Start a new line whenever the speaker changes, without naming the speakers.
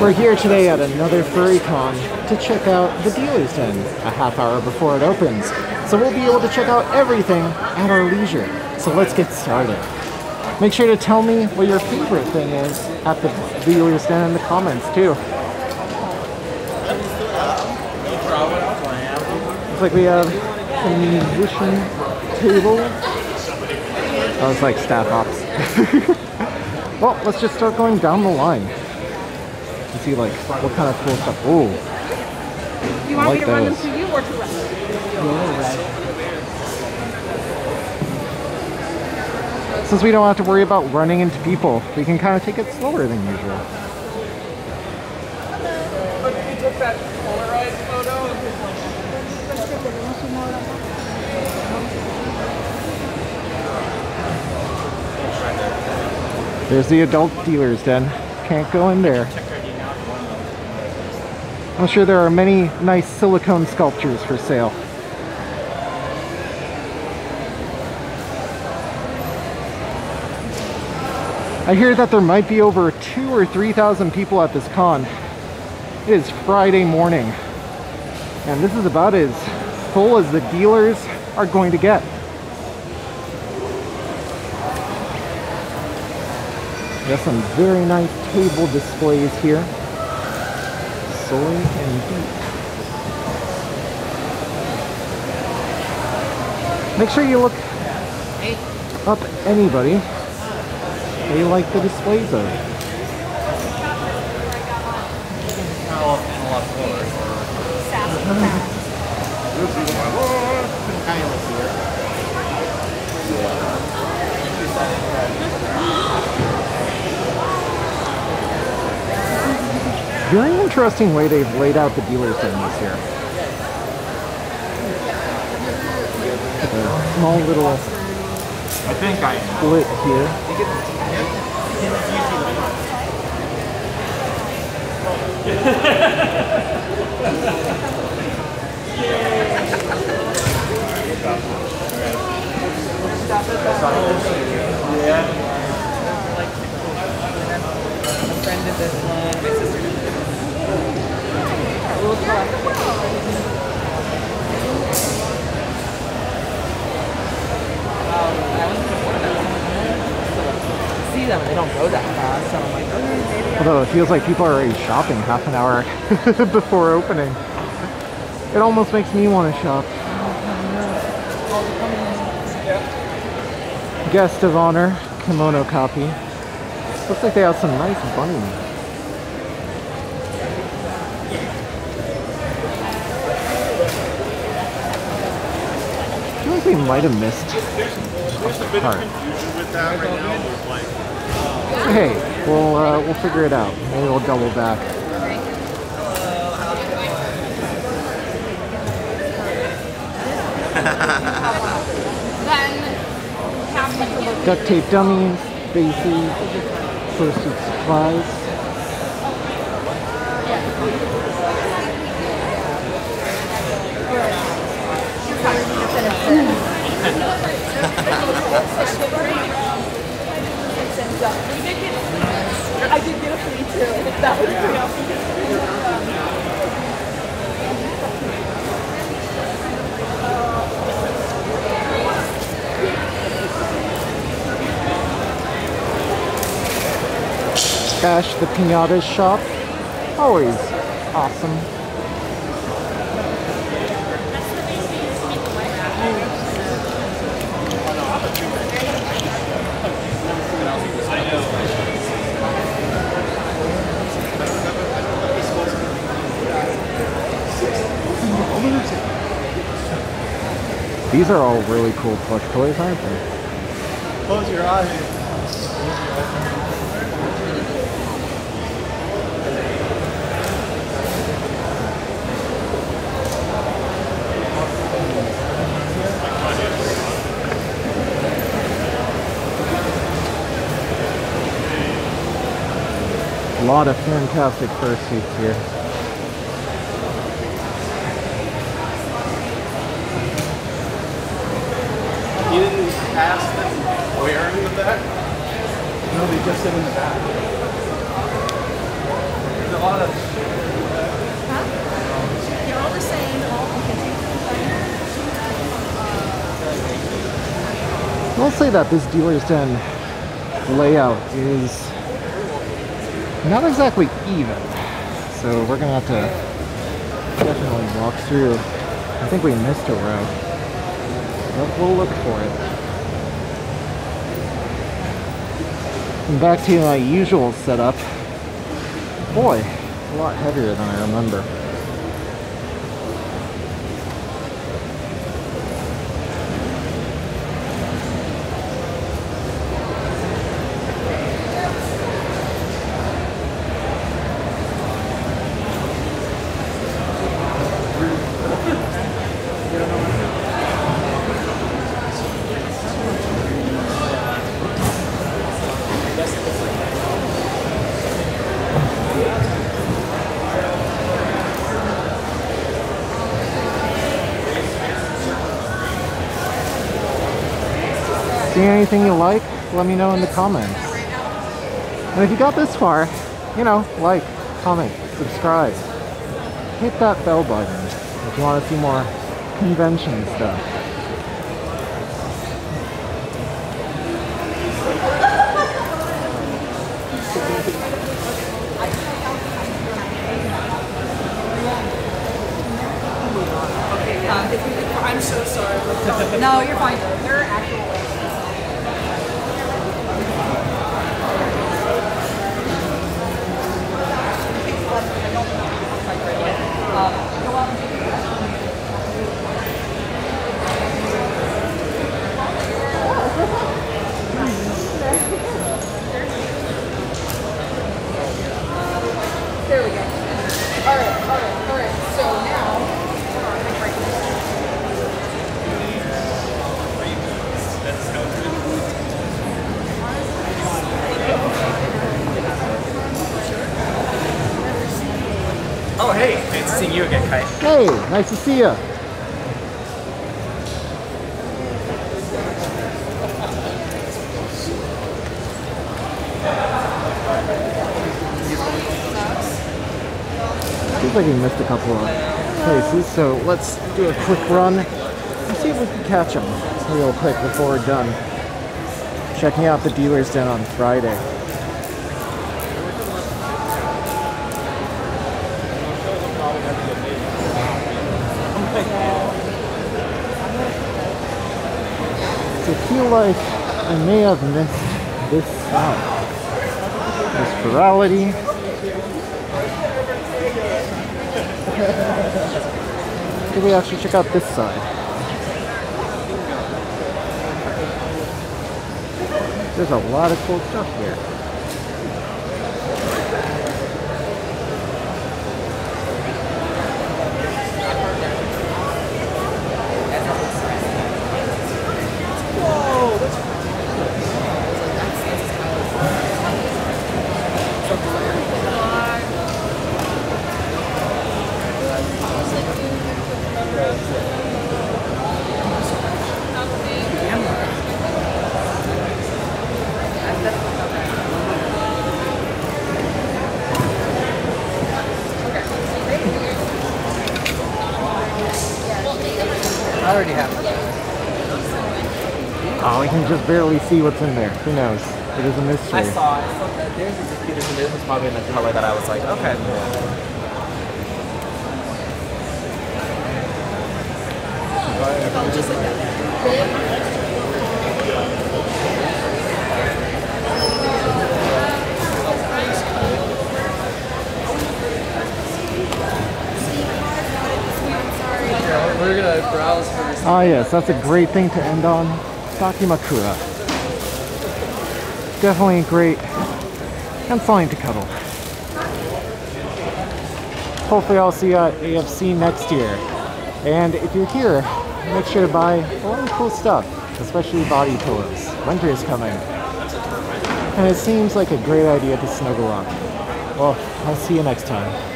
We're here today at another Fur Con to check out the dealer's den a half hour before it opens. So we'll be able to check out everything at our leisure. So let's get started. Make sure to tell me what your favorite thing is at the dealer's den in the comments too. Looks like we have a musician table. That was like staff ops. well, let's just start going down the line. And see like what kind of cool stuff. Ooh.
You want
I
me
like
to run them to you or to run?
Since we don't have to worry about running into people, we can kind of take it slower than usual.
You took that Polaroid photo?
There's the adult dealer's den. Can't go in there. I'm sure there are many nice silicone sculptures for sale. I hear that there might be over two or three thousand people at this con. It is Friday morning, and this is about as full as the dealers are going to get. Got some very nice table displays here. Soy and beef. Make sure you look up anybody that you like the displays of. Very interesting way they've laid out the dealer's den this year. A small little
I think I
split here.
A friend did this one, my sister did this see them they don't go that fast, so I'm like, okay,
Although it feels like people are already shopping half an hour before opening. It almost makes me want to shop. Guest of honor, kimono copy. Looks like they have some nice bunnies. I feel like we might have missed a part.
with that right
Hey, we'll uh, we'll figure it out. Maybe we'll double back. Duct tape dummies, bases, postage supplies.
I did get a. That was pretty awesome.
Bash the Pinatas shop. Always awesome. These are all really cool plush toys, aren't they?
close your eyes.
A lot of fantastic fursuits here.
asked them oh, where in the back? No, they just said in the back. There's a lot of... Huh?
They're all the same, I will say that this dealer's den layout is not exactly even. So we're gonna have to definitely walk through. I think we missed a row. We'll look for it. Back to my usual setup. Boy, a lot heavier than I remember. See anything you like? Let me know in the comments. And if you got this far, you know, like, comment, subscribe. Hit that bell button if you want to see more convention stuff.
I'm so sorry. no, you're fine. They're actual. There we go. All right, all right, all right. So now,
Oh, hey, nice to see you again, Kai.
Hey, nice to see you. Seems like we missed a couple of places, so let's do a quick run and see if we can catch them real quick before we're done. Checking out the dealer's den on Friday. I feel like I may have missed this side. This virality. Maybe I should check out this side. There's a lot of cool stuff here.
I already have it.
Oh, we can just barely see what's in there. Who knows? It is a mystery.
I saw it. There's a computer, so this was probably in the color that I was like, okay. We're gonna browse for this.
Ah, yes, that's a great thing to end on. Dakimakura. Definitely great and fine to cuddle. Hopefully, I'll see you at AFC next year. And if you're here, make sure to buy a lot of cool stuff, especially body pillows. Winter is coming. And it seems like a great idea to snuggle up. Well, I'll see you next time.